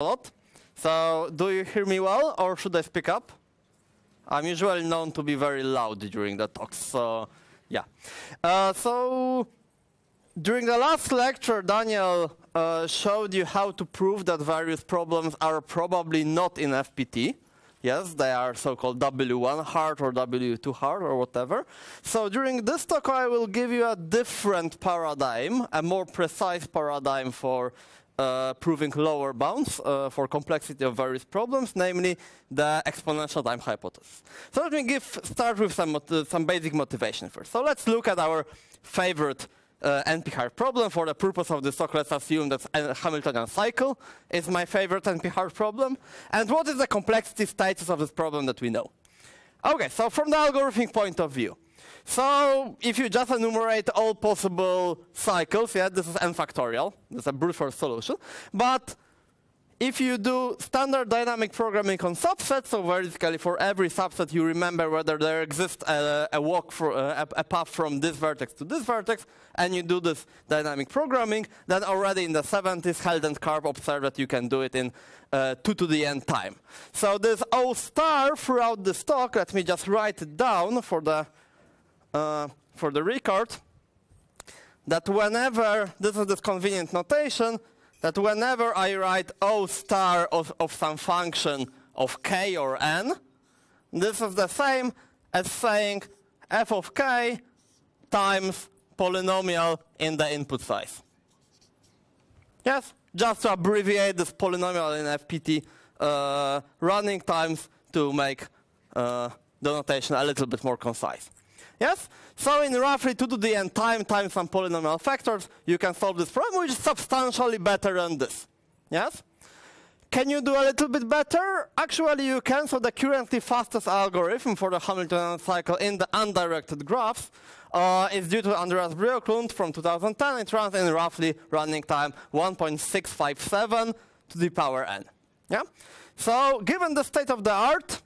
a lot. So do you hear me well, or should I speak up? I'm usually known to be very loud during the talks, so yeah. Uh, so during the last lecture, Daniel uh, showed you how to prove that various problems are probably not in FPT. Yes, they are so-called W1 hard or W2 hard or whatever. So during this talk, I will give you a different paradigm, a more precise paradigm for uh, proving lower bounds uh, for complexity of various problems, namely the exponential time hypothesis. So let me give, start with some, some basic motivation first. So let's look at our favorite uh, NP-hard problem. For the purpose of this talk, let's assume that Hamiltonian cycle is my favorite NP-hard problem. And what is the complexity status of this problem that we know? Okay, so from the algorithmic point of view, so if you just enumerate all possible cycles, yeah, this is n factorial. This is a brute force solution. But if you do standard dynamic programming on subsets, so basically for every subset you remember whether there exists a, a walk for, uh, a, a, path from this vertex to this vertex, and you do this dynamic programming, then already in the 70s, Held and Karp observed that you can do it in uh, 2 to the n time. So this O star throughout this talk, let me just write it down for the, uh, for the record, that whenever, this is this convenient notation, that whenever I write O star of, of some function of k or n, this is the same as saying f of k times polynomial in the input size. Yes, just to abbreviate this polynomial in FPT uh, running times to make uh, the notation a little bit more concise. Yes? So in roughly 2 to the n time times some polynomial factors, you can solve this problem, which is substantially better than this. Yes? Can you do a little bit better? Actually, you can. So the currently fastest algorithm for the Hamiltonian cycle in the undirected graphs uh, is due to Andreas Björklund from 2010. It runs in roughly running time 1.657 to the power n. Yeah? So given the state of the art,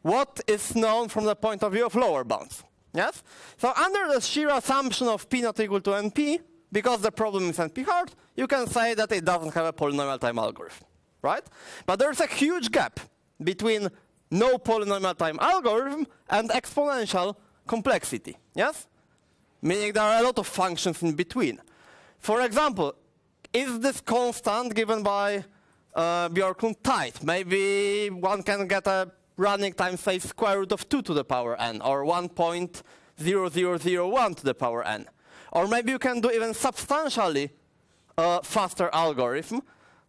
what is known from the point of view of lower bounds? Yes? So under the sheer assumption of p not equal to np, because the problem is np hard, you can say that it doesn't have a polynomial time algorithm, right? But there's a huge gap between no polynomial time algorithm and exponential complexity, yes? Meaning there are a lot of functions in between. For example, is this constant given by uh, Björklund tight? Maybe one can get a running time say square root of 2 to the power n, or 1.0001 to the power n. Or maybe you can do even substantially uh, faster algorithm.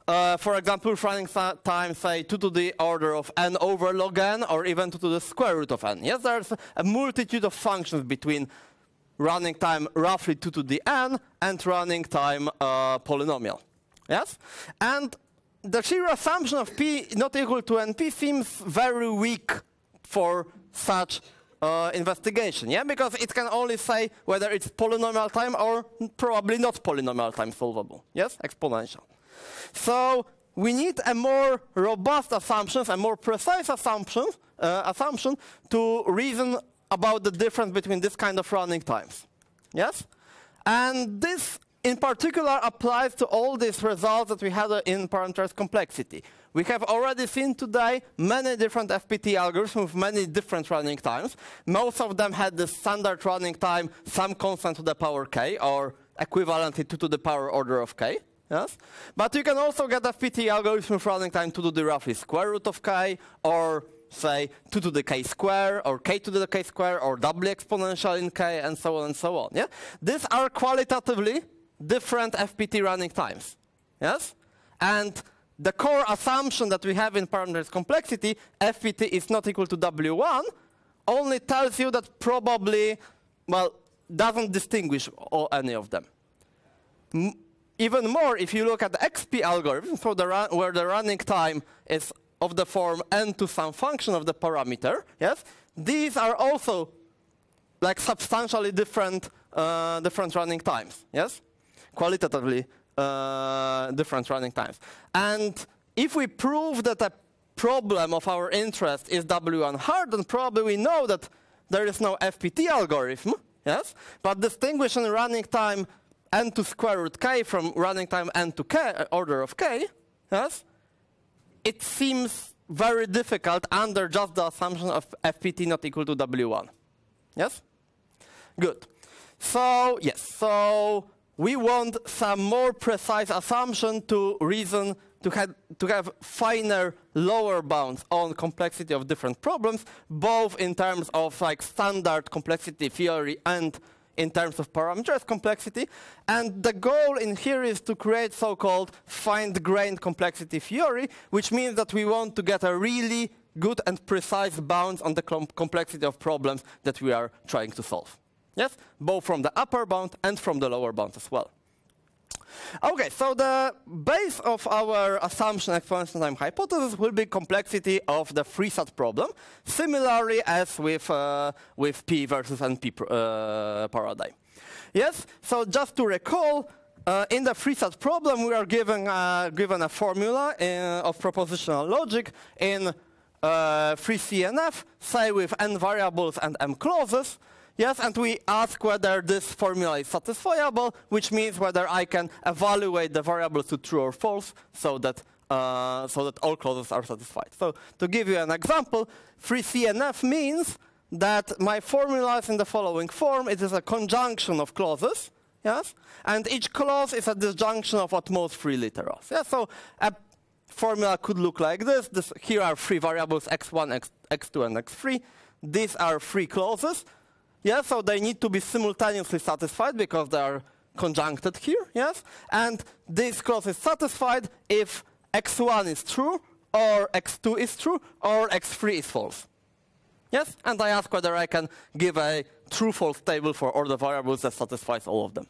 Uh, for example, running time, say, 2 to the order of n over log n, or even 2 to the square root of n. Yes, there's a multitude of functions between running time roughly 2 to the n and running time uh, polynomial. Yes? And the sheer assumption of p not equal to np seems very weak for such uh, investigation, yeah? Because it can only say whether it's polynomial time or probably not polynomial time solvable, yes? Exponential. So we need a more robust assumption, a more precise assumption, uh, assumption to reason about the difference between this kind of running times, yes? And this in particular applies to all these results that we had in parameterized complexity. We have already seen today many different FPT algorithms with many different running times. Most of them had the standard running time, some constant to the power k, or equivalently 2 to the power order of k. Yes? But you can also get FPT algorithm with running time 2 to the roughly square root of k, or say 2 to the k square, or k to the k square, or doubly exponential in k, and so on and so on. Yeah? These are qualitatively different FPT running times. Yes? And the core assumption that we have in parameterized complexity, FPT is not equal to W1, only tells you that probably, well, doesn't distinguish all, any of them. M even more, if you look at the XP algorithm, so the where the running time is of the form n to some function of the parameter, yes, these are also like substantially different, uh, different running times, yes? Qualitatively uh, different running times. And if we prove that a problem of our interest is W1 hard, then probably we know that there is no FPT algorithm, yes? But distinguishing running time n to square root k from running time n to k, order of k, yes? it seems very difficult under just the assumption of fpt not equal to w1. Yes? Good. So, yes, so we want some more precise assumption to reason to have, to have finer lower bounds on complexity of different problems, both in terms of like standard complexity theory and in terms of parameterized complexity. And the goal in here is to create so-called fine-grained complexity theory, which means that we want to get a really good and precise bounds on the complexity of problems that we are trying to solve. Yes, both from the upper bound and from the lower bound as well. Okay, so the base of our assumption exponential time hypothesis will be complexity of the three-sat problem, similarly as with, uh, with P versus NP uh, paradigm. Yes, so just to recall, uh, in the three-sat problem, we are given, uh, given a formula in, uh, of propositional logic in uh, 3CNF, say with n variables and m clauses, Yes, and we ask whether this formula is satisfiable, which means whether I can evaluate the variables to true or false so that, uh, so that all clauses are satisfied. So to give you an example, 3CNF means that my formula is in the following form. It is a conjunction of clauses, yes, and each clause is a disjunction of at most three literals. Yeah, so a formula could look like this. this here are three variables, x1, x, x2, and x3. These are three clauses. Yes, so they need to be simultaneously satisfied because they are conjuncted here, yes? And this clause is satisfied if x1 is true, or x2 is true, or x3 is false. Yes, and I ask whether I can give a true-false table for all the variables that satisfies all of them.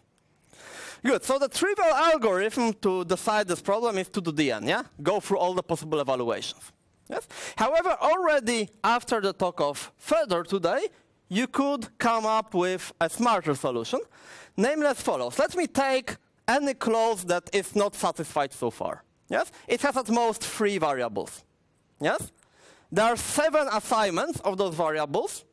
Good, so the trivial algorithm to decide this problem is 2 to the n, yeah? Go through all the possible evaluations. Yes? However, already after the talk of Fedor today, you could come up with a smarter solution, namely as follows. Let me take any clause that is not satisfied so far. Yes? It has at most three variables. Yes? There are seven assignments of those variables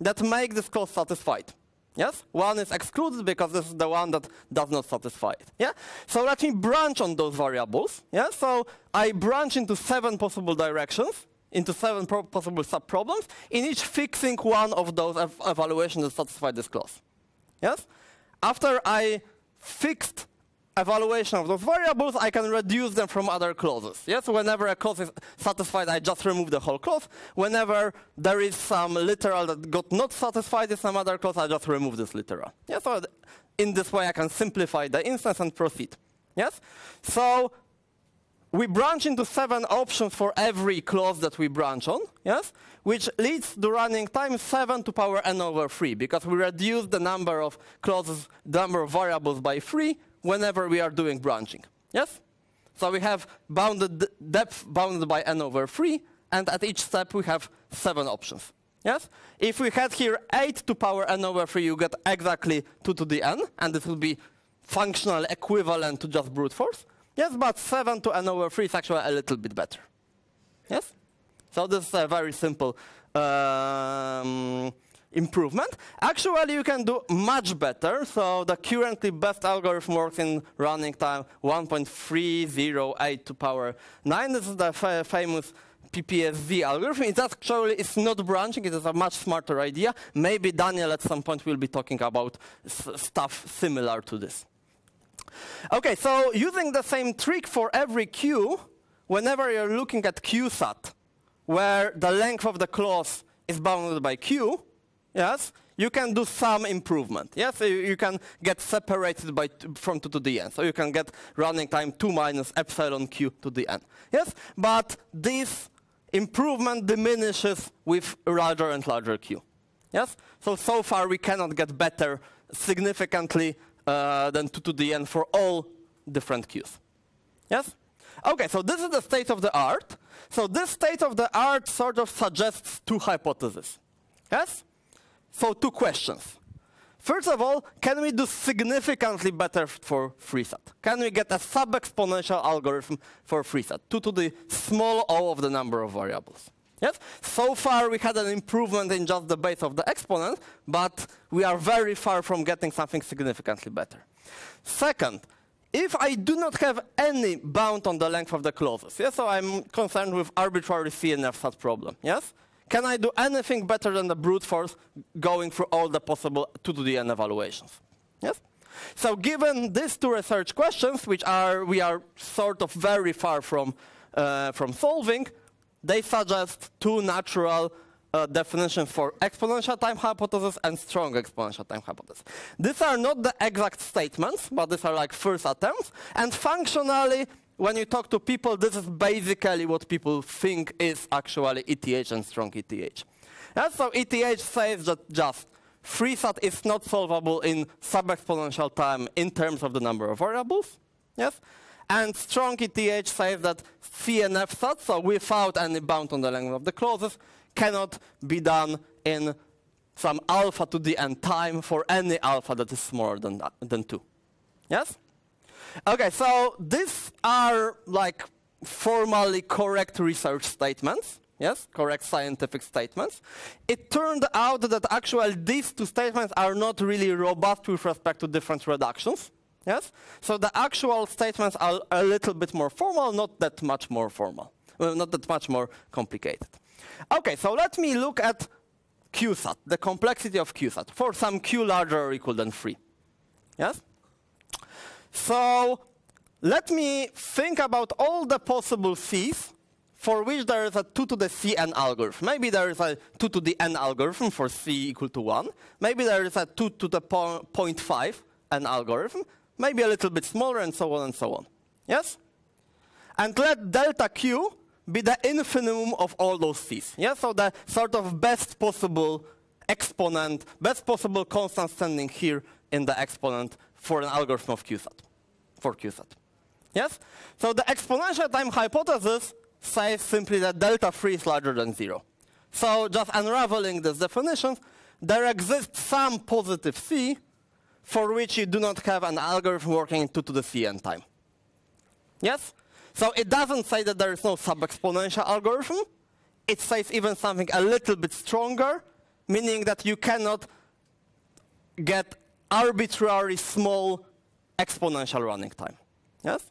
that make this clause satisfied. Yes? One is excluded because this is the one that does not satisfy it. Yeah? So let me branch on those variables. Yeah? So I branch into seven possible directions into seven possible subproblems, in each fixing one of those ev evaluations that satisfy this clause. Yes? After I fixed evaluation of those variables, I can reduce them from other clauses. Yes, whenever a clause is satisfied, I just remove the whole clause. Whenever there is some literal that got not satisfied in some other clause, I just remove this literal. Yes, so in this way I can simplify the instance and proceed. Yes? So we branch into seven options for every clause that we branch on, yes? Which leads to running time 7 to power n over 3, because we reduce the number of clauses, the number of variables by 3 whenever we are doing branching, yes? So we have bounded depth bounded by n over 3, and at each step we have seven options. Yes? If we had here 8 to power n over 3, you get exactly 2 to the n, and this would be functional equivalent to just brute force. Yes, but 7 to n over 3 is actually a little bit better. Yes? So this is a very simple um, improvement. Actually, you can do much better. So the currently best algorithm works in running time 1.308 to power 9. This is the famous PPSZ algorithm. It actually is not branching. It is a much smarter idea. Maybe Daniel at some point will be talking about stuff similar to this. Okay, so using the same trick for every queue, whenever you're looking at QSAT, where the length of the clause is bounded by Q, yes, you can do some improvement. Yes, so you, can get separated by from 2 to the n. So you can get running time 2 minus epsilon q to the n. Yes, but this improvement diminishes with larger and larger q. Yes, so so far we cannot get better significantly uh, than 2 to the n for all different queues. Yes? Okay, so this is the state of the art. So this state of the art sort of suggests two hypotheses. Yes? So two questions. First of all, can we do significantly better for 3SAT? Can we get a sub-exponential algorithm for 3SAT, 2 to the small o of the number of variables? Yes? So far, we had an improvement in just the base of the exponent, but we are very far from getting something significantly better. Second, if I do not have any bound on the length of the clauses, yes, so I'm concerned with arbitrary CNF sat problem, yes? Can I do anything better than the brute force going through all the possible 2 to the n evaluations? Yes? So given these two research questions, which are we are sort of very far from, uh, from solving, they suggest two natural uh, definitions for exponential time hypothesis and strong exponential time hypothesis. These are not the exact statements, but these are like first attempts. And functionally, when you talk to people, this is basically what people think is actually ETH and strong ETH. Yeah, so ETH says that just 3SAT is not solvable in sub-exponential time in terms of the number of variables. Yes? And strong ETH says that CNF SAT, so without any bound on the length of the clauses, cannot be done in some alpha to the n time for any alpha that is smaller than, than 2. Yes? Okay, so these are like formally correct research statements. Yes, correct scientific statements. It turned out that actually these two statements are not really robust with respect to different reductions. Yes, so the actual statements are a little bit more formal, not that much more formal, well, not that much more complicated. Okay, so let me look at QSAT, the complexity of QSAT, for some Q larger or equal than 3. Yes? So let me think about all the possible C's for which there is a 2 to the Cn algorithm. Maybe there is a 2 to the n algorithm for C equal to 1. Maybe there is a 2 to the po 0.5 n algorithm. Maybe a little bit smaller and so on and so on. Yes? And let delta Q be the infimum of all those C's. Yeah? So the sort of best possible exponent, best possible constant standing here in the exponent for an algorithm of QSAT, for QSAT. Yes? So the exponential time hypothesis says simply that delta 3 is larger than 0. So just unraveling this definition, there exists some positive C for which you do not have an algorithm working in 2 to the Cn time. Yes? So it doesn't say that there is no sub-exponential algorithm. It says even something a little bit stronger, meaning that you cannot get arbitrary small exponential running time. Yes?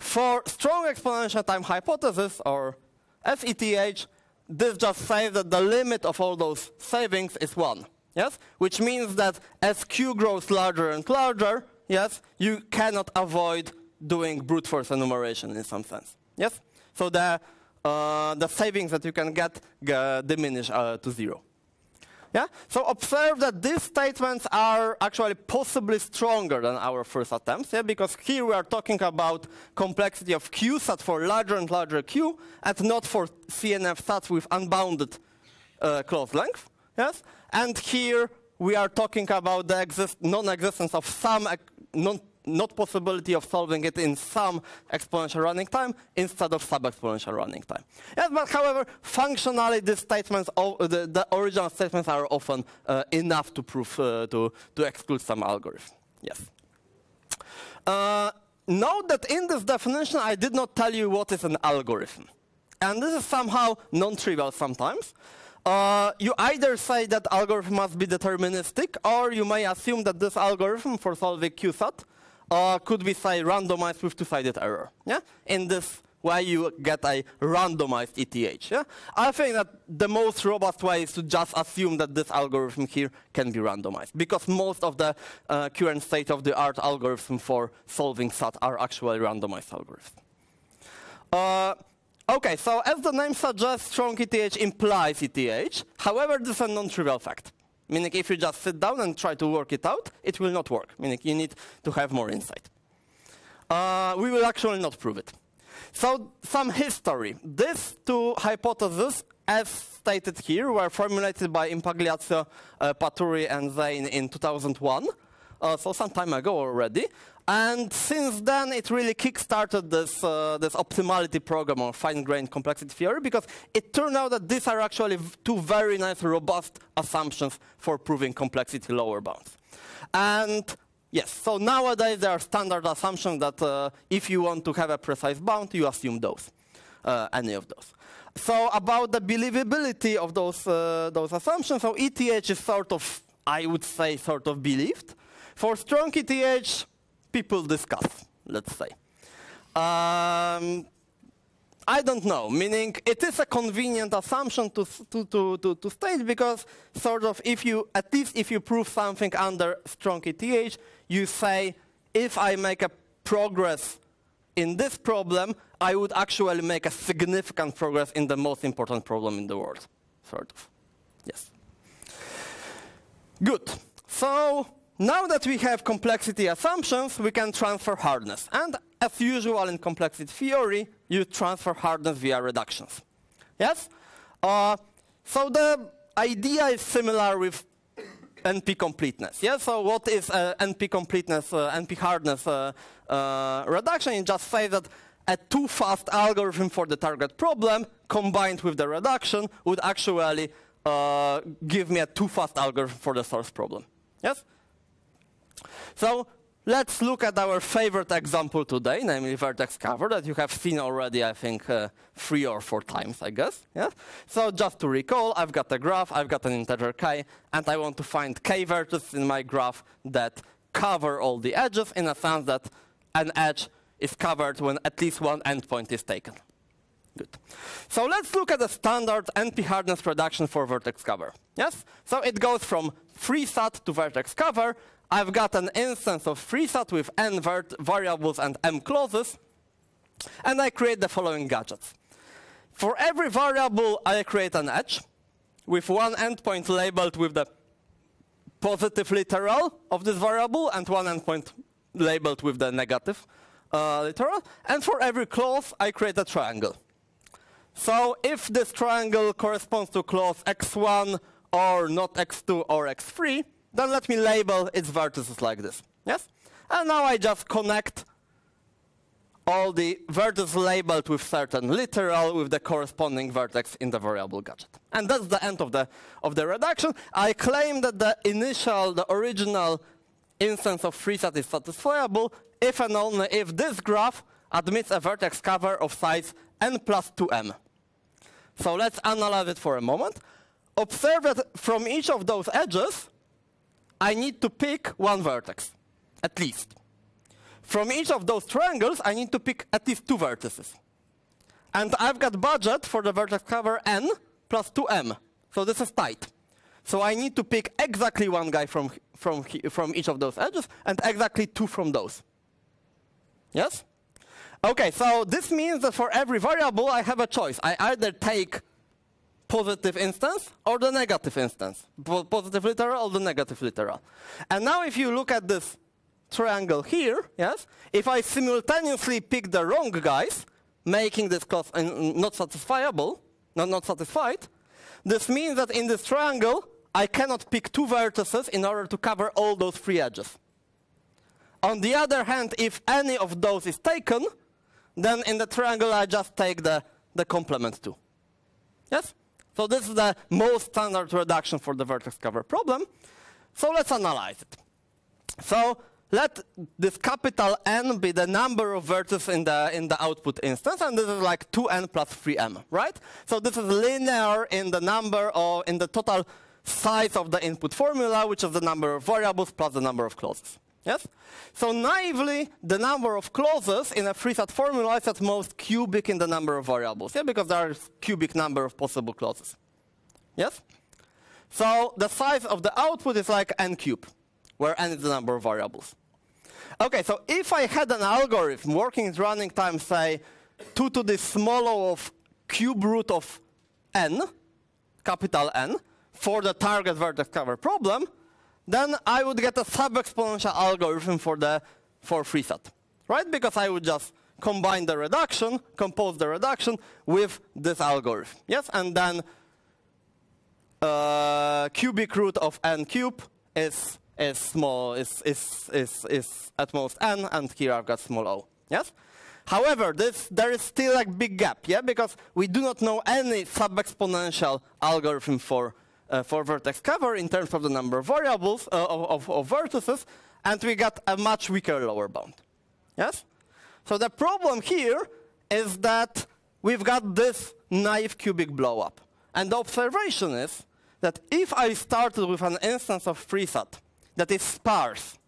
For strong exponential time hypothesis, or SETH, this just says that the limit of all those savings is 1. Yes? Which means that as Q grows larger and larger, yes, you cannot avoid doing brute force enumeration in some sense. Yes? So the, uh, the savings that you can get uh, diminish uh, to zero. Yeah? So observe that these statements are actually possibly stronger than our first attempts, yeah? because here we are talking about complexity of Q sat for larger and larger Q, and not for CNF sats with unbounded uh, length. Yes? And here we are talking about the non-existence of some non not possibility of solving it in some exponential running time instead of sub-exponential running time. Yes, but however, functionally, these statements, the, the original statements are often uh, enough to prove, uh, to, to exclude some algorithm. Yes. Uh, note that in this definition, I did not tell you what is an algorithm. And this is somehow non-trivial sometimes. Uh, you either say that algorithm must be deterministic, or you may assume that this algorithm for solving QSAT uh, could be, say, randomized with two-sided error. Yeah? In this way, you get a randomized ETH. Yeah? I think that the most robust way is to just assume that this algorithm here can be randomized, because most of the uh, current state-of-the-art algorithms for solving SAT are actually randomized algorithms. Okay, so as the name suggests, strong ETH implies ETH. However, this is a non-trivial fact. Meaning if you just sit down and try to work it out, it will not work. Meaning you need to have more insight. Uh, we will actually not prove it. So some history. These two hypotheses, as stated here, were formulated by Impagliazzo, uh, Paturi, and Zane in 2001. Uh, so some time ago already. And since then, it really kickstarted this, uh, this optimality program or fine-grained complexity theory because it turned out that these are actually two very nice, robust assumptions for proving complexity lower bounds. And yes, so nowadays there are standard assumptions that uh, if you want to have a precise bound, you assume those, uh, any of those. So about the believability of those, uh, those assumptions, so ETH is sort of, I would say, sort of believed. For strong ETH, people discuss. let's say. Um, I don't know, meaning it is a convenient assumption to, to, to, to, to state because sort of if you, at least if you prove something under strong ETH, you say, if I make a progress in this problem, I would actually make a significant progress in the most important problem in the world, sort of. Yes. Good. So now that we have complexity assumptions, we can transfer hardness. And as usual in complexity theory, you transfer hardness via reductions. Yes? Uh, so the idea is similar with NP completeness. Yes? So what is uh, NP completeness, uh, NP hardness uh, uh, reduction? You just say that a too fast algorithm for the target problem combined with the reduction would actually uh, give me a too fast algorithm for the source problem. Yes? So let's look at our favorite example today, namely vertex cover that you have seen already, I think, uh, three or four times, I guess. Yeah? So just to recall, I've got a graph, I've got an integer k, and I want to find k vertices in my graph that cover all the edges in a sense that an edge is covered when at least one endpoint is taken. Good. So let's look at the standard NP hardness reduction for vertex cover. Yes? So it goes from 3SAT to vertex cover. I've got an instance of 3SAT with n variables and m clauses. And I create the following gadgets. For every variable, I create an edge with one endpoint labeled with the positive literal of this variable and one endpoint labeled with the negative uh, literal. And for every clause, I create a triangle. So if this triangle corresponds to clause x1 or not x2 or x3, then let me label its vertices like this. Yes? And now I just connect all the vertices labeled with certain literal with the corresponding vertex in the variable gadget. And that's the end of the, of the reduction. I claim that the initial, the original instance of 3SAT is satisfiable if and only if this graph admits a vertex cover of size n plus 2m. So let's analyze it for a moment. Observe that from each of those edges, I need to pick one vertex, at least. From each of those triangles, I need to pick at least two vertices. And I've got budget for the vertex cover n plus 2m. So this is tight. So I need to pick exactly one guy from, from, from each of those edges and exactly two from those. Yes? Okay, so this means that for every variable, I have a choice. I either take positive instance or the negative instance. positive literal or the negative literal. And now if you look at this triangle here, yes, if I simultaneously pick the wrong guys, making this clause not satisfiable, not, not satisfied, this means that in this triangle, I cannot pick two vertices in order to cover all those three edges. On the other hand, if any of those is taken, then in the triangle I just take the, the complement 2. Yes? So this is the most standard reduction for the vertex cover problem. So let's analyze it. So let this capital N be the number of vertices in the, in the output instance, and this is like 2n plus 3m, right? So this is linear in the number or in the total size of the input formula, which is the number of variables plus the number of clauses. Yes? So naively, the number of clauses in a 3SAT formula is at most cubic in the number of variables, yeah? because there are cubic number of possible clauses. Yes? So the size of the output is like n cube, where n is the number of variables. Okay, so if I had an algorithm working at running time, say, 2 to the small o of cube root of n, capital N, for the target vertex cover problem, then I would get a sub-exponential algorithm for the for 3SAT, right? Because I would just combine the reduction, compose the reduction with this algorithm, yes? And then uh, cubic root of n cube is is small is, is is is at most n, and here I've got small o, yes? However, this, there is still a big gap, yeah, because we do not know any sub-exponential algorithm for uh, for vertex cover in terms of the number of variables, uh, of, of, vertices, and we got a much weaker lower bound. Yes? So the problem here is that we've got this naive cubic blowup. And the observation is that if I started with an instance of 3SAT that is sparse,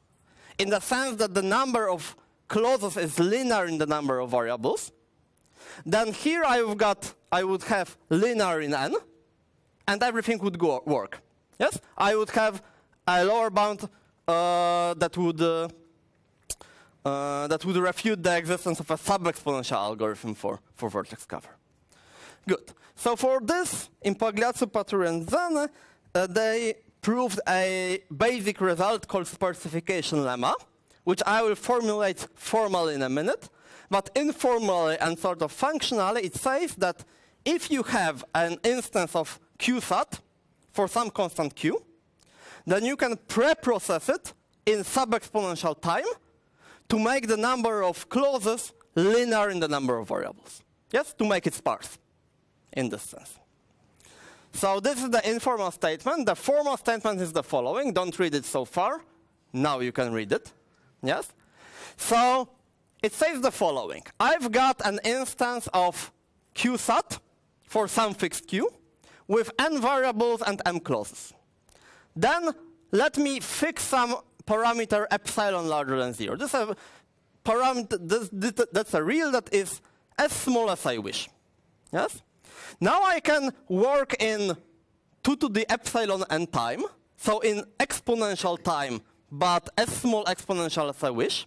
in the sense that the number of clauses is linear in the number of variables, then here I've got, I would have linear in n, and everything would go work. Yes, I would have a lower bound uh, that would uh, uh, that would refute the existence of a sub-exponential algorithm for, for vertex cover. Good. So for this, Impagliazzo, Paturi, and Zane, uh, they proved a basic result called sparsification lemma, which I will formulate formally in a minute. But informally and sort of functionally, it says that if you have an instance of QSAT for some constant Q, then you can pre-process it in sub-exponential time to make the number of clauses linear in the number of variables. Yes, to make it sparse in this sense. So this is the informal statement. The formal statement is the following. Don't read it so far. Now you can read it. Yes? So it says the following. I've got an instance of QSAT for some fixed Q with n variables and m clauses. Then let me fix some parameter epsilon larger than zero. This is a parameter, this, this, that's a real that is as small as I wish. Yes? Now I can work in 2 to the epsilon n time, so in exponential time, but as small exponential as I wish.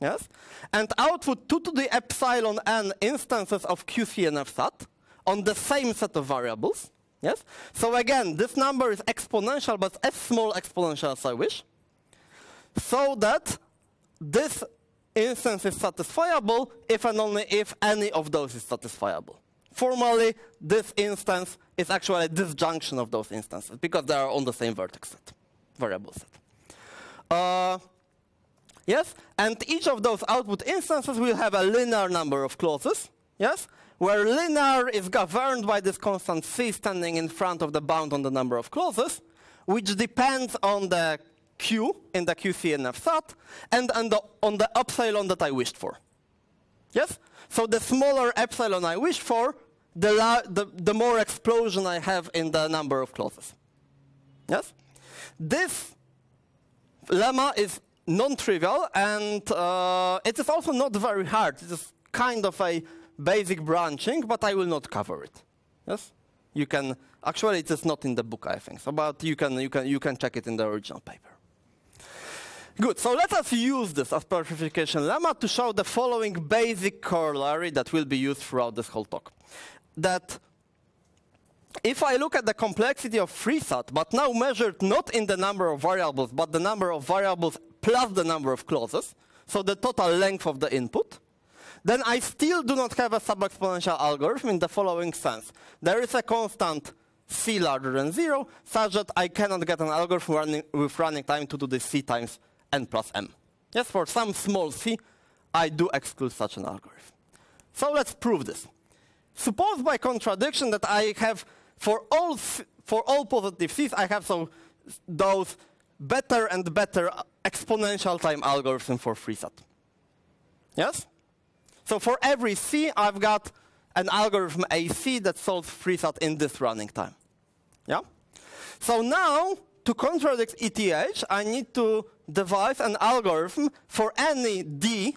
Yes? And output 2 to the epsilon n instances of QCNFSAT on the same set of variables. Yes? So again, this number is exponential, but as small exponential as I wish. So that this instance is satisfiable if and only if any of those is satisfiable. Formally, this instance is actually a disjunction of those instances because they are on the same vertex set, variable set. Uh, yes, and each of those output instances will have a linear number of clauses, yes, where linear is governed by this constant c standing in front of the bound on the number of clauses, which depends on the q in the QCNF SAT and on the, on the epsilon that I wished for. Yes? So the smaller epsilon I wish for, the, the, the more explosion I have in the number of clauses. Yes? This lemma is non-trivial, and uh, it is also not very hard. It is kind of a basic branching, but I will not cover it. Yes? You can, actually it is not in the book, I think, so, but you can, you, can, you can check it in the original paper. Good, so let us use this as sparsification lemma to show the following basic corollary that will be used throughout this whole talk. That if I look at the complexity of 3SAT, but now measured not in the number of variables, but the number of variables plus the number of clauses, so the total length of the input, then I still do not have a sub-exponential algorithm in the following sense. There is a constant c larger than zero, such that I cannot get an algorithm running, with running time to do the c times n plus m. Yes, for some small c, I do exclude such an algorithm. So let's prove this. Suppose by contradiction that I have, for all, for all positive c's, I have so those better and better uh, exponential time algorithm for 3SAT. Yes? So for every c, I've got an algorithm AC that solves 3SAT in this running time. Yeah? So now, to contradict ETH, I need to devise an algorithm for any d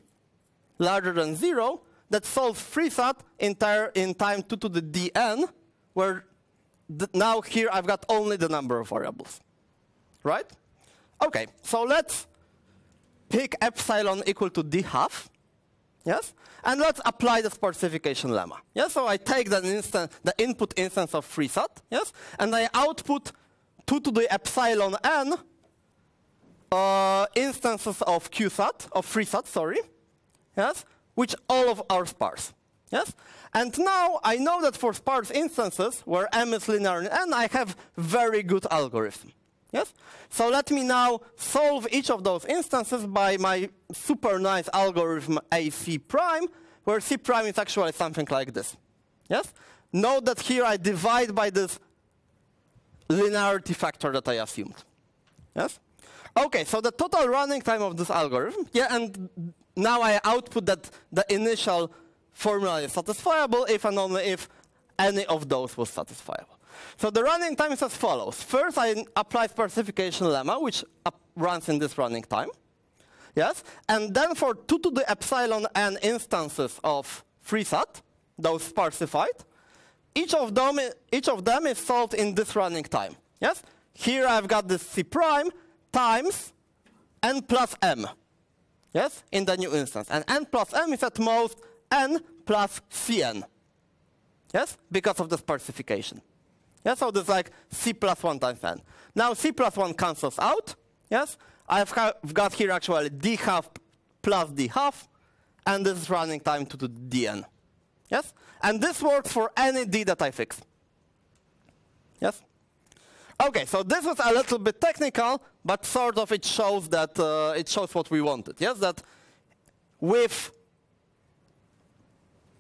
larger than 0 that solves 3SAT in, in time 2 to the dn, where now here I've got only the number of variables. Right? OK, so let's pick epsilon equal to d half. Yes? And let's apply the sparsification lemma. Yes? So I take the, the input instance of 3SAT, yes? and I output 2 to the epsilon n uh, instances of QSAT, of 3SAT, sorry, yes, which all of are sparse. Yes? And now I know that for sparse instances, where m is linear in n, I have very good algorithm. Yes? So let me now solve each of those instances by my super nice algorithm AC prime, where C prime is actually something like this. Yes? Note that here I divide by this linearity factor that I assumed. Yes? Okay, so the total running time of this algorithm, yeah, and now I output that the initial formula is satisfiable if and only if any of those was satisfiable. So the running time is as follows. First, I apply sparsification lemma, which runs in this running time. Yes? And then for 2 to the epsilon n instances of 3SAT, those sparsified, each of them, each of them is solved in this running time. Yes? Here I've got this C prime times n plus m. Yes? In the new instance. And n plus m is at most n plus cn. Yes? Because of the sparsification. Yes? So this is like c plus 1 times n. Now c plus 1 cancels out. Yes? I've got here actually d half plus d half. And this is running time to the dn. Yes? And this works for any d that I fix. Yes? Okay, so this was a little bit technical, but sort of it shows that uh, it shows what we wanted. Yes, that with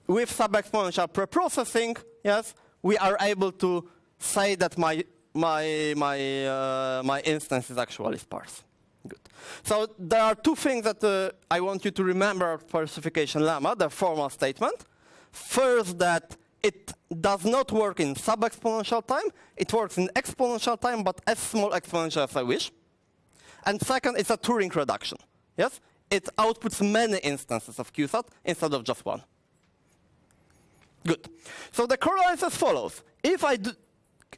with sub-exponential preprocessing, yes, we are able to say that my my my uh, my instance is actually sparse. Good. So there are two things that uh, I want you to remember of sparsification lemma, the formal statement. First, that it does not work in sub-exponential time. It works in exponential time, but as small exponential as I wish. And second, it's a Turing reduction. Yes, it outputs many instances of QSAT instead of just one. Good. So the corollary is as follows. If I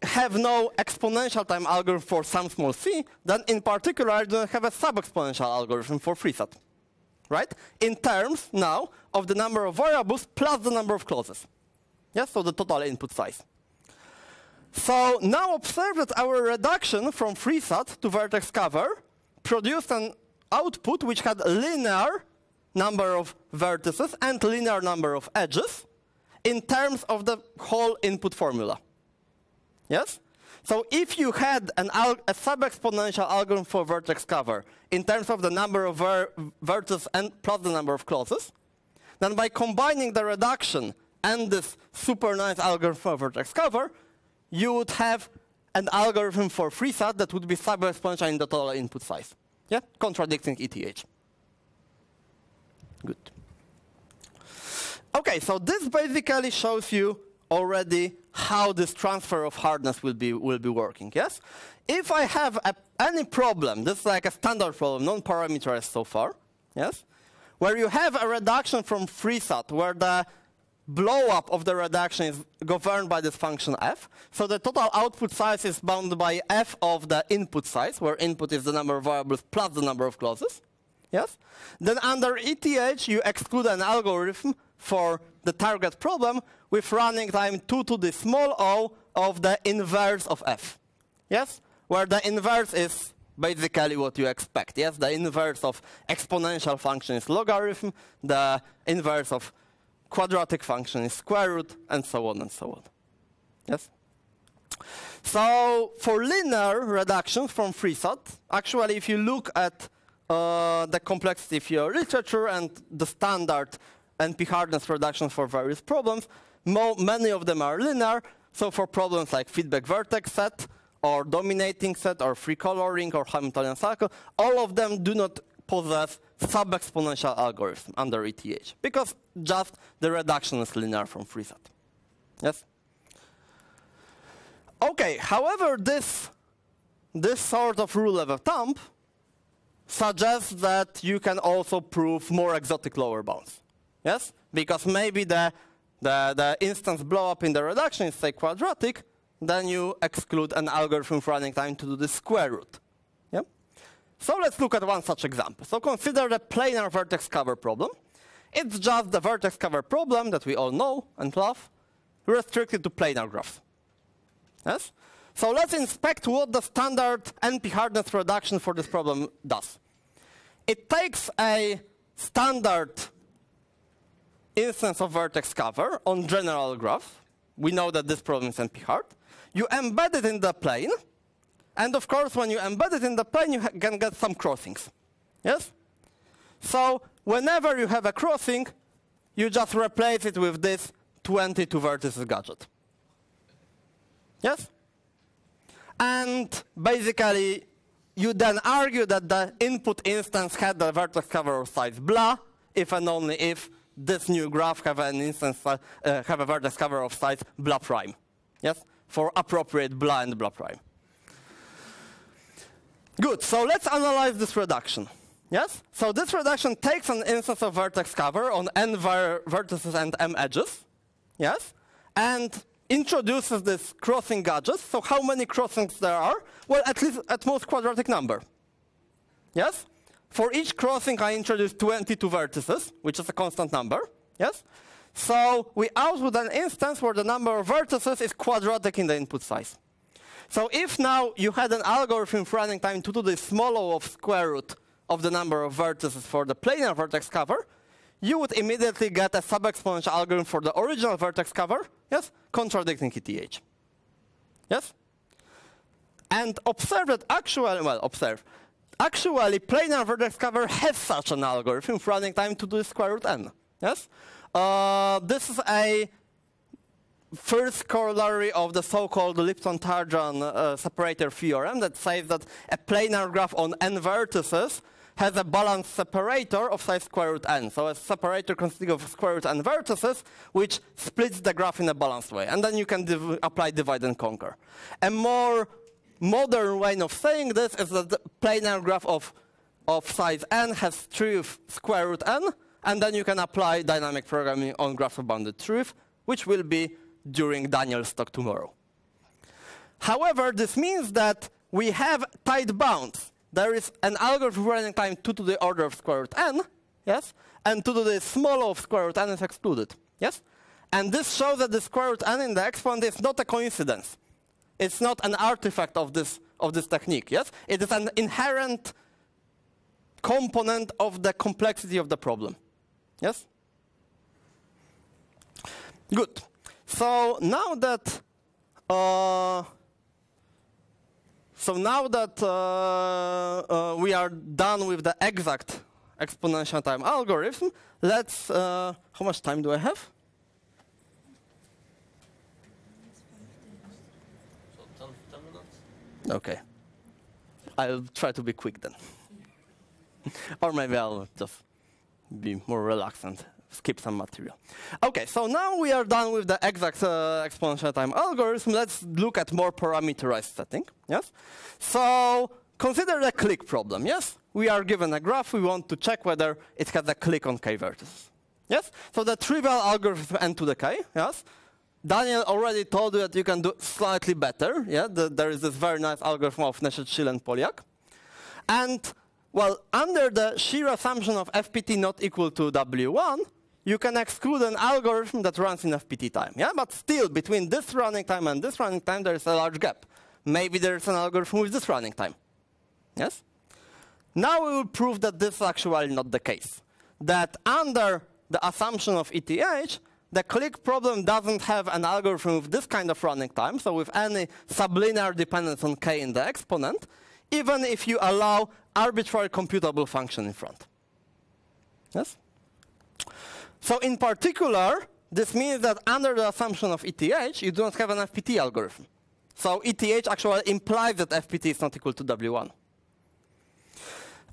have no exponential time algorithm for some small c, then in particular I don't have a sub-exponential algorithm for 3SAT. Right? In terms now of the number of variables plus the number of clauses. Yes, so the total input size. So now observe that our reduction from 3SAT to vertex cover produced an output which had linear number of vertices and linear number of edges in terms of the whole input formula. Yes? So if you had a sub-exponential algorithm for vertex cover in terms of the number of ver vertices and plus the number of clauses, then by combining the reduction and this super nice algorithm for vertex cover, you would have an algorithm for 3SAT that would be sub-exponential in the total input size. Yeah, contradicting ETH. Good. Okay, so this basically shows you already how this transfer of hardness will be, will be working, yes? If I have a, any problem, this is like a standard problem, non-parameterized so far, yes? Where you have a reduction from 3SAT, where the blow up of the reduction is governed by this function f. So the total output size is bounded by f of the input size, where input is the number of variables plus the number of clauses. Yes? Then under ETH, you exclude an algorithm for the target problem with running time 2 to the small o of the inverse of f. Yes? Where the inverse is basically what you expect. Yes, the inverse of exponential function is logarithm, the inverse of quadratic function is square root, and so on and so on. Yes? So for linear reduction from 3SAT, actually if you look at uh, the complexity theory literature and the standard NP hardness reductions for various problems, many of them are linear. So for problems like feedback vertex set, or dominating set, or 3-coloring, or Hamiltonian cycle, all of them do not possess sub-exponential algorithm under ETH, because just the reduction is linear from 3SAT. Yes? Okay, however, this, this sort of rule of thumb suggests that you can also prove more exotic lower bounds. Yes? Because maybe the, the, the instance blow up in the reduction is, say, quadratic, then you exclude an algorithm running time to do the square root. Yeah? So let's look at one such example. So consider the planar vertex cover problem. It's just the vertex cover problem that we all know and love, restricted to planar graphs. Yes? So let's inspect what the standard NP hardness reduction for this problem does. It takes a standard instance of vertex cover on general graph. We know that this problem is NP hard. You embed it in the plane. And of course, when you embed it in the plane, you can get some crossings. Yes? So whenever you have a crossing, you just replace it with this 22 vertices gadget. Yes? And basically, you then argue that the input instance had the vertex cover of size blah, if and only if this new graph have an instance, uh, have a vertex cover of size blah prime. Yes? For appropriate blah and blah prime. Good, so let's analyze this reduction. Yes? So this reduction takes an instance of vertex cover on n ver vertices and m edges. Yes? And introduces this crossing gadgets. So how many crossings there are? Well, at least at most quadratic number. Yes? For each crossing, I introduce 22 vertices, which is a constant number. Yes? So we output an instance where the number of vertices is quadratic in the input size. So if now you had an algorithm running time to do the small o of square root of the number of vertices for the planar vertex cover, you would immediately get a sub-exponential algorithm for the original vertex cover, yes, contradicting ETH. Yes? And observe that actually, well, observe, actually planar vertex cover has such an algorithm running time to do square root n. Yes? Uh, this is a first corollary of the so-called Lipton-Tarjan uh, separator theorem that says that a planar graph on n vertices has a balanced separator of size square root n. So a separator consisting of square root n vertices, which splits the graph in a balanced way. And then you can div apply divide and conquer. A more modern way of saying this is that the planar graph of, of size n has treewidth square root n, and then you can apply dynamic programming on graphs of bounded treewidth, which will be during Daniel's talk tomorrow. However, this means that we have tight bounds. There is an algorithm running time 2 to the order of square root n, yes, and 2 to the small of square root n is excluded, yes? And this shows that the square root n in the exponent is not a coincidence. It's not an artifact of this, of this technique, yes? It is an inherent component of the complexity of the problem, yes? Good. So now that uh, so now that uh, uh, we are done with the exact exponential time algorithm, let's. Uh, how much time do I have? So 10, 10 minutes? Okay. I'll try to be quick then. or maybe I'll just be more relaxed and skip some material. Okay, so now we are done with the exact uh, exponential time algorithm. Let's look at more parameterized setting. Yes. So consider the clique problem. Yes. We are given a graph. We want to check whether it has a clique on k vertices. Yes. So the trivial algorithm n to the k. Yes. Daniel already told you that you can do slightly better. Yeah. The, there is this very nice algorithm of Nešetřil and Poljak. And well, under the sheer assumption of FPT not equal to W1, you can exclude an algorithm that runs in FPT time. Yeah, but still, between this running time and this running time, there is a large gap. Maybe there is an algorithm with this running time. Yes? Now we will prove that this is actually not the case. That under the assumption of ETH, the clique problem doesn't have an algorithm with this kind of running time, so with any sublinear dependence on k in the exponent, even if you allow arbitrary computable function in front. Yes? So in particular, this means that under the assumption of ETH, you do not have an FPT algorithm. So ETH actually implies that FPT is not equal to W1.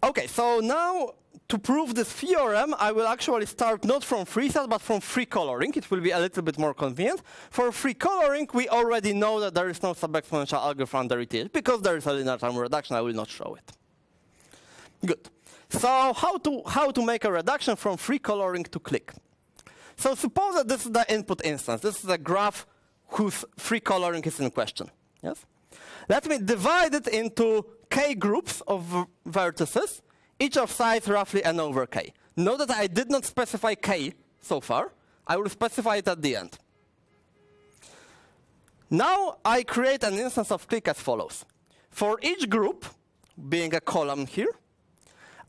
Okay, so now to prove this theorem, I will actually start not from 3SAT, but from 3-coloring. It will be a little bit more convenient. For 3-coloring, we already know that there is no sub-exponential algorithm under ETH. Because there is a linear time reduction, I will not show it. Good. So how to, how to make a reduction from 3-coloring to clique? So suppose that this is the input instance. This is a graph whose 3-coloring is in question. Yes? Let me divide it into k groups of vertices, each of size roughly n over k. Note that I did not specify k so far. I will specify it at the end. Now I create an instance of clique as follows. For each group, being a column here,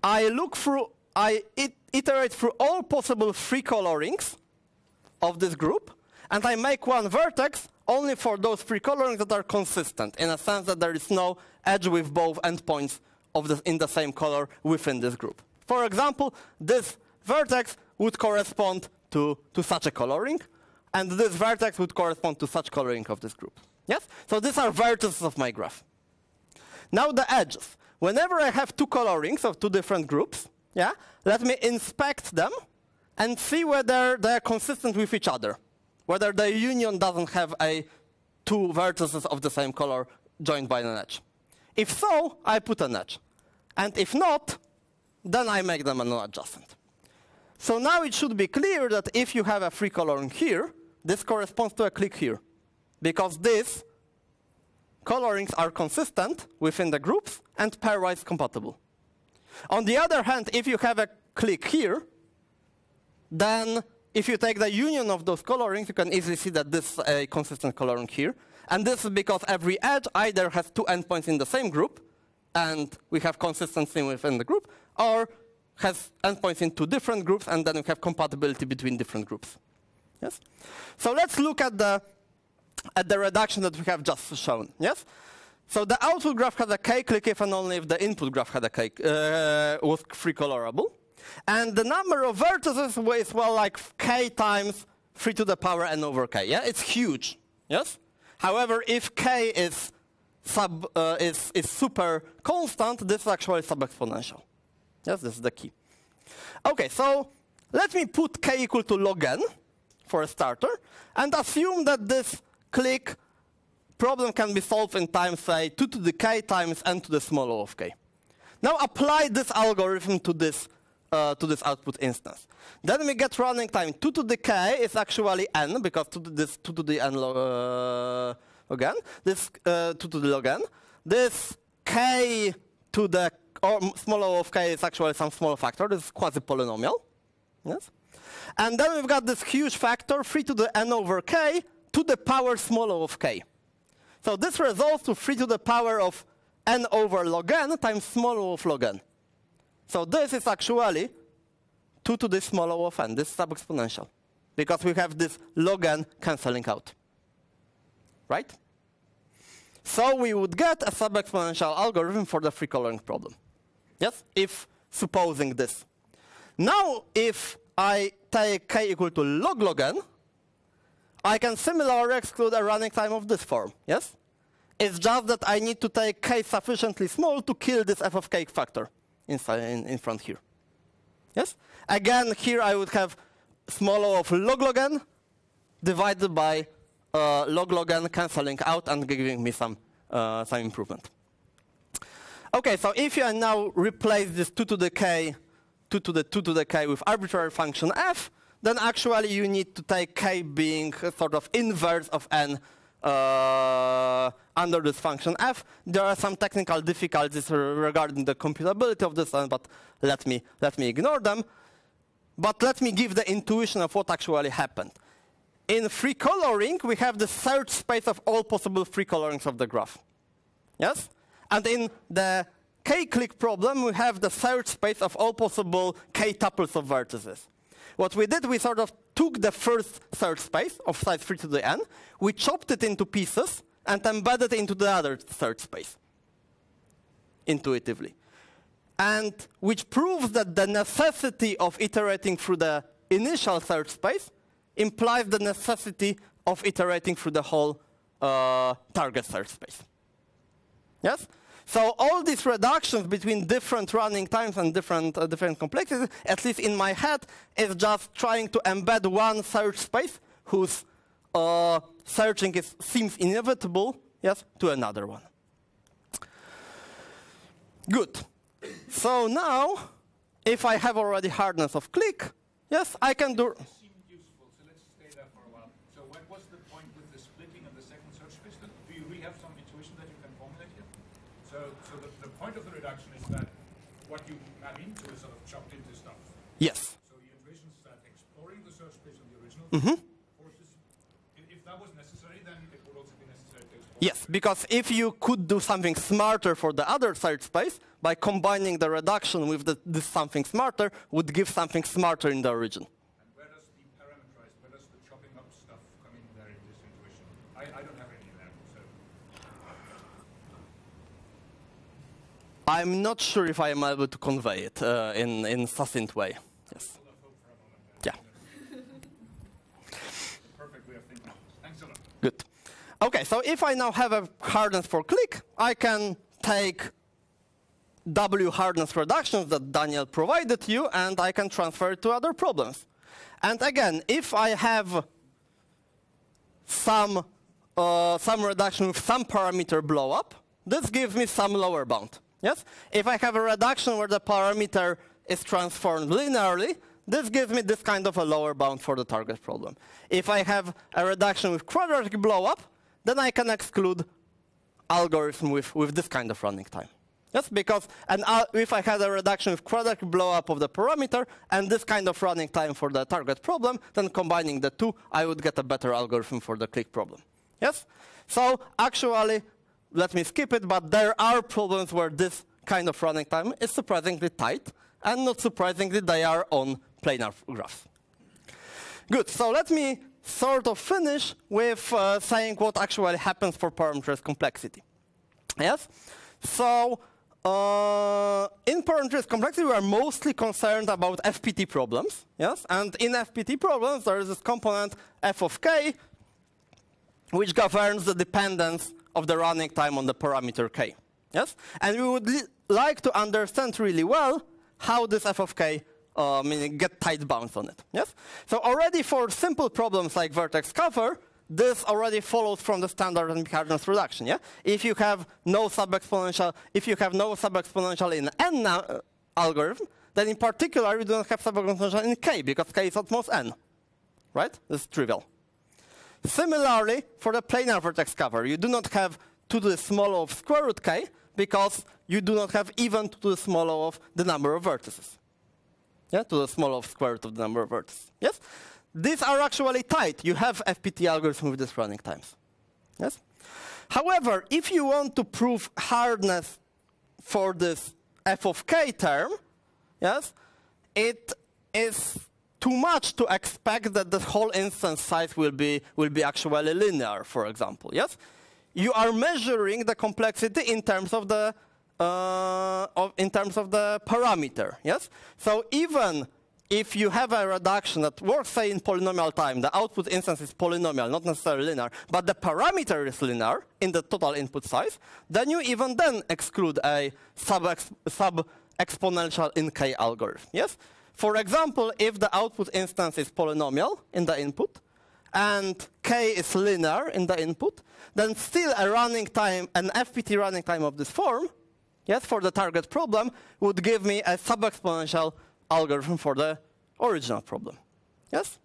I look through, I it, iterate through all possible 3-colorings of this group, and I make one vertex only for those 3-colorings that are consistent, in a sense that there is no edge with both endpoints of in the same color within this group. For example, this vertex would correspond to, to such a coloring, and this vertex would correspond to such coloring of this group. Yes? So these are vertices of my graph. Now the edges. Whenever I have two colorings of two different groups, yeah, let me inspect them and see whether they're consistent with each other, whether the union doesn't have a two vertices of the same color joined by an edge. If so, I put an edge. And if not, then I make them a non-adjacent. So now it should be clear that if you have a 3-coloring here, this corresponds to a clique here. Because these colorings are consistent within the groups and pairwise compatible. On the other hand, if you have a clique here, then if you take the union of those colorings, you can easily see that this is a consistent coloring here. And this is because every edge either has two endpoints in the same group, and we have consistency within the group, or has endpoints in two different groups, and then we have compatibility between different groups. Yes? So let's look at the, at the reduction that we have just shown. Yes? So the output graph has a k-clique if and only if the input graph had a k, uh, was 3-colorable. And the number of vertices is, well, like k times 3 to the power n over k. Yeah, it's huge. Yes? However, if k is, sub, uh, is, is super constant, this is actually sub-exponential. Yes, this is the key. Okay, so let me put k equal to log n for a starter, and assume that this clique problem can be solved in time, say, 2 to the k times n to the small o of k. Now apply this algorithm to this uh, to this output instance. Then we get running time 2 to the k is actually n, because 2 to this 2 to the n log, uh, again, this uh, 2 to the log n. This k to the or small o of k is actually some small factor, this is quasi-polynomial. Yes? And then we've got this huge factor, 3 to the n over k to the power small o of k. So this resolves to 3 to the power of n over log n times small o of log n. So this is actually 2 to the small o of n. This is sub-exponential. Because we have this log n canceling out. Right? So we would get a sub-exponential algorithm for the 3-coloring problem. Yes? If supposing this. Now, if I take k equal to log log n, I can similarly exclude a running time of this form. Yes? It's just that I need to take k sufficiently small to kill this f of k factor inside, in, in front here. Yes? Again, here I would have small o of log log n divided by uh, log log n canceling out and giving me some, uh, some improvement. Okay, so if you now replace this 2 to the k, 2 to the 2 to the k with arbitrary function f, then actually you need to take k being sort of inverse of n uh, under this function f. There are some technical difficulties regarding the computability of this, but let me, let me ignore them. But let me give the intuition of what actually happened. In 3-coloring, we have the search space of all possible 3-colorings of the graph. Yes? And in the k-clique problem, we have the search space of all possible k-tuples of vertices. What we did, we sort of took the first search space of size 3 to the n, we chopped it into pieces, and embedded it into the other search space, intuitively. And which proves that the necessity of iterating through the initial search space implies the necessity of iterating through the whole uh, target search space. Yes? So all these reductions between different running times and different, uh, different complexities, at least in my head, is just trying to embed one search space whose uh, searching is, seems inevitable, yes, to another one. Good. So now, if I have already hardness of clique, yes, I can do... seemed useful, so let's stay there for a while. So what was the point with the splitting of the second search space? Do you really have some intuition that you can formulate here? So, so the, the point of the reduction is that what you map into is sort of chopped into stuff. Yes. So the intuition is that exploring the search space of the original Mm-hmm. forces, if, if that was necessary, then it would also be necessary to explore. Yes, because if you could do something smarter for the other search space, by combining the reduction with the, this something smarter, would give something smarter in the origin. And where does the parameterized, where does the chopping up stuff come in there in this intuition? I, I don't have any there, so. I'm not sure if I am able to convey it uh, in in succinct way. Yes. Hold off hope for a moment. then. Yeah. Perfect way of thinking. Thanks a lot. Good. Okay, so if I now have a hardness for clique, I can take W hardness reductions that Daniel provided you, and I can transfer it to other problems. And again, if I have some, uh, some reduction with some parameter blow up, this gives me some lower bound. Yes? If I have a reduction where the parameter is transformed linearly, this gives me this kind of a lower bound for the target problem. If I have a reduction with quadratic blowup, then I can exclude algorithm with, with this kind of running time. Yes, because uh, if I had a reduction with quadratic blowup of the parameter and this kind of running time for the target problem, then combining the two, I would get a better algorithm for the clique problem. Yes? So actually, let me skip it, but there are problems where this kind of running time is surprisingly tight, and not surprisingly, they are on planar graphs. Good, so let me sort of finish with uh, saying what actually happens for parameterized complexity. Yes? So, uh, in parameterized complexity, we are mostly concerned about FPT problems. Yes? And in FPT problems, there is this component f of k, which governs the dependence of the running time on the parameter k. Yes? And we would like to understand really well how this f of k uh, meaning get tight bounds on it. Yes? So already for simple problems like vertex cover, this already follows from the standard hardness reduction. Yeah? If you have no sub-exponential, if you have no sub-exponential in n uh, algorithm, then in particular you do not have sub-exponential in k because k is at most n. Right? This is trivial. Similarly, for the planar vertex cover, you do not have 2 to the small of square root k because you do not have even 2 to the small of the number of vertices yeah, to the small of square root of the number of vertices. Yes? These are actually tight. You have FPT algorithm with these running times. Yes? However, if you want to prove hardness for this f of k term, yes, it is too much to expect that the whole instance size will be, will be actually linear, for example. Yes? You are measuring the complexity in terms of the uh, of, in terms of the parameter. Yes. So even if you have a reduction that works, say, in polynomial time, the output instance is polynomial, not necessarily linear, but the parameter is linear in the total input size, then you even then exclude a sub-exponential in k algorithm. Yes? For example, if the output instance is polynomial in the input, and k is linear in the input, then still a running time, an FPT running time of this form, yes, for the target problem would give me a sub-exponential algorithm for the original problem. Yes?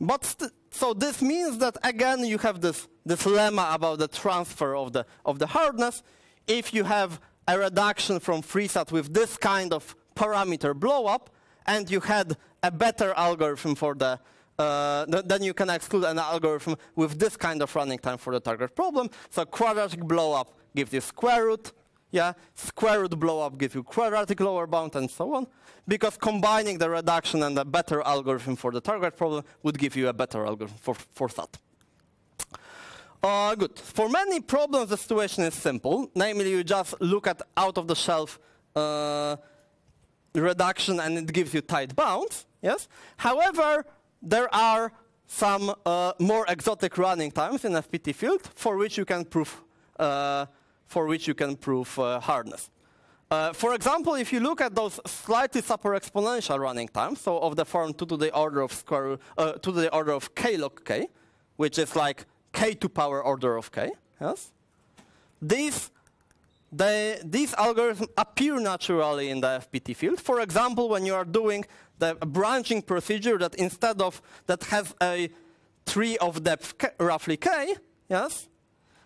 But so this means that again you have this, this lemma about the transfer of the, of the hardness. If you have a reduction from 3SAT with this kind of parameter blowup, and you had a better algorithm for the, uh, then you can exclude an algorithm with this kind of running time for the target problem. So quadratic blowup gives you square root. Yeah, square root blow up gives you quadratic lower bound and so on. Because combining the reduction and a better algorithm for the target problem would give you a better algorithm for, for that. Uh, good. For many problems, the situation is simple. Namely, you just look at out-of-the-shelf uh, reduction and it gives you tight bounds. Yes. However, there are some uh, more exotic running times in FPT field for which you can prove uh, for which you can prove uh, hardness. Uh, for example, if you look at those slightly super exponential running times, so of the form 2 to the order of square uh, 2 to the order of k log k, which is like k to power order of k, yes? These, these algorithms appear naturally in the FPT field. For example, when you are doing the branching procedure that instead of, that has a tree of depth k, roughly k, yes?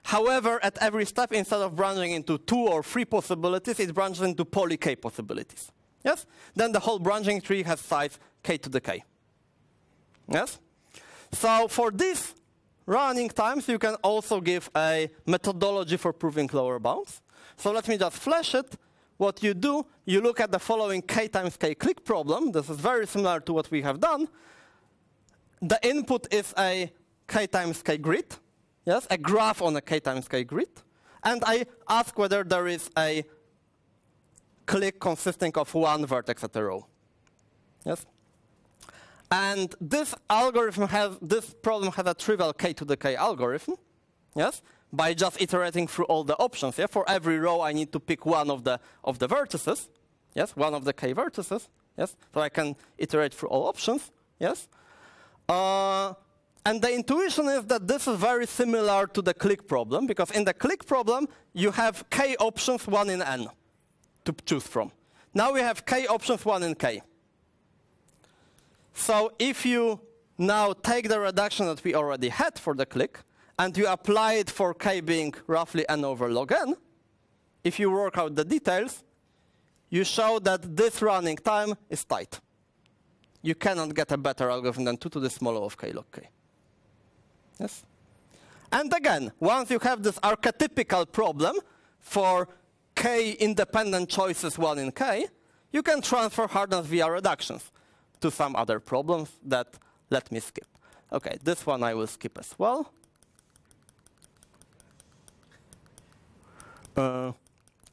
However, at every step, instead of branching into two or three possibilities, it branches into poly k possibilities. Yes? Then the whole branching tree has size k to the k. Yes? So for these running times, you can also give a methodology for proving lower bounds. So let me just flash it. What you do, you look at the following k times k clique problem. This is very similar to what we have done. The input is a k times k grid yes, a graph on a k times k grid, and I ask whether there is a clique consisting of one vertex at a row. Yes? And this algorithm has, this problem has a trivial k to the k algorithm, yes, by just iterating through all the options. Yeah? For every row, I need to pick one of the, of the vertices, yes, one of the k vertices, yes, so I can iterate through all options, yes. Uh, and the intuition is that this is very similar to the clique problem, because in the clique problem, you have k options, one in n, to choose from. Now we have k options 1 in k. So if you now take the reduction that we already had for the clique, and you apply it for k being roughly n over log n, if you work out the details, you show that this running time is tight. You cannot get a better algorithm than 2 to the small o of k log k. Yes? And again, once you have this archetypical problem for k independent choices 1 in k, you can transfer hardness via reductions to some other problems that let me skip. Okay, this one I will skip as well. Uh,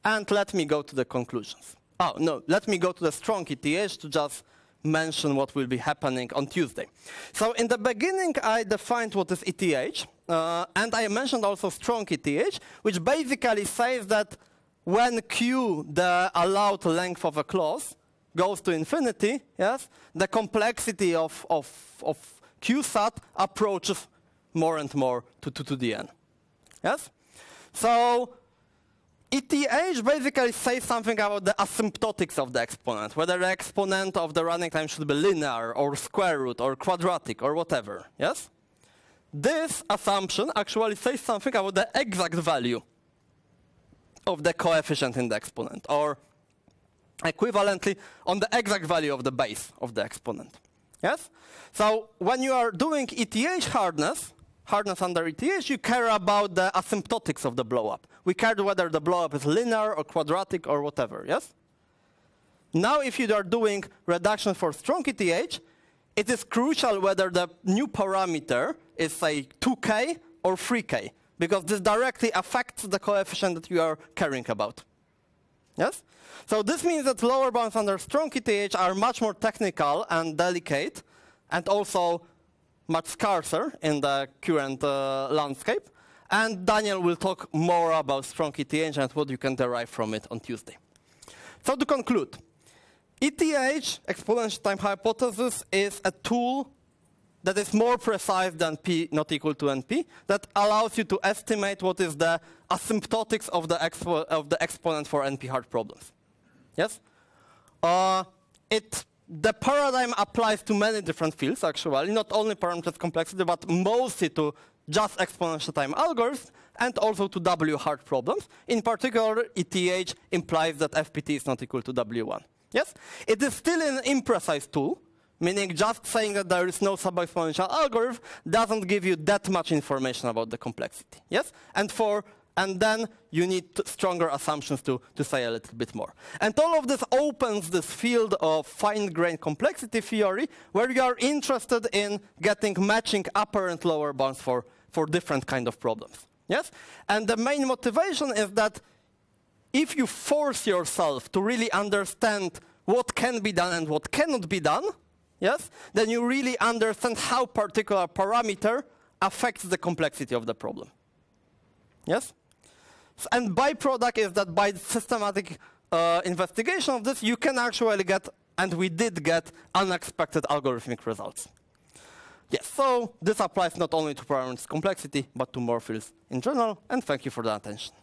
and let me go to the conclusions. Oh, no, let me go to the strong ETH to just mention what will be happening on Tuesday. So in the beginning, I defined what is ETH, uh, and I mentioned also strong ETH, which basically says that when q, the allowed length of a clause, goes to infinity, yes, the complexity of, of, of QSAT approaches more and more to, to, to the n. Yes? So ETH basically says something about the asymptotics of the exponent, whether the exponent of the running time should be linear or square root or quadratic or whatever. Yes? This assumption actually says something about the exact value of the coefficient in the exponent, or equivalently on the exact value of the base of the exponent. Yes? So when you are doing ETH hardness, hardness under ETH, you care about the asymptotics of the blowup. We care whether the blowup is linear or quadratic or whatever, yes? Now if you are doing reduction for strong ETH, it is crucial whether the new parameter is, say, 2k or 3k, because this directly affects the coefficient that you are caring about. Yes? So this means that lower bounds under strong ETH are much more technical and delicate, and also much scarcer in the current uh, landscape. And Daniel will talk more about strong ETH and what you can derive from it on Tuesday. So to conclude, ETH, exponential time hypothesis, is a tool that is more precise than p not equal to np, that allows you to estimate what is the asymptotics of the, expo of the exponent for np hard problems. Yes? Uh, it, the paradigm applies to many different fields, actually, not only parameter complexity, but mostly to just exponential time algorithms, and also to W hard problems. In particular, ETH implies that FPT is not equal to W1. Yes? It is still an imprecise tool, meaning just saying that there is no sub-exponential algorithm doesn't give you that much information about the complexity. Yes? And for and then you need stronger assumptions to, to say a little bit more. And all of this opens this field of fine-grained complexity theory, where you are interested in getting matching upper and lower bounds for, for different kind of problems. Yes? And the main motivation is that if you force yourself to really understand what can be done and what cannot be done, yes, then you really understand how particular parameter affects the complexity of the problem. Yes? And byproduct is that by systematic uh, investigation of this, you can actually get, and we did get, unexpected algorithmic results. Yes, so this applies not only to parameters complexity, but to more fields in general, and thank you for the attention.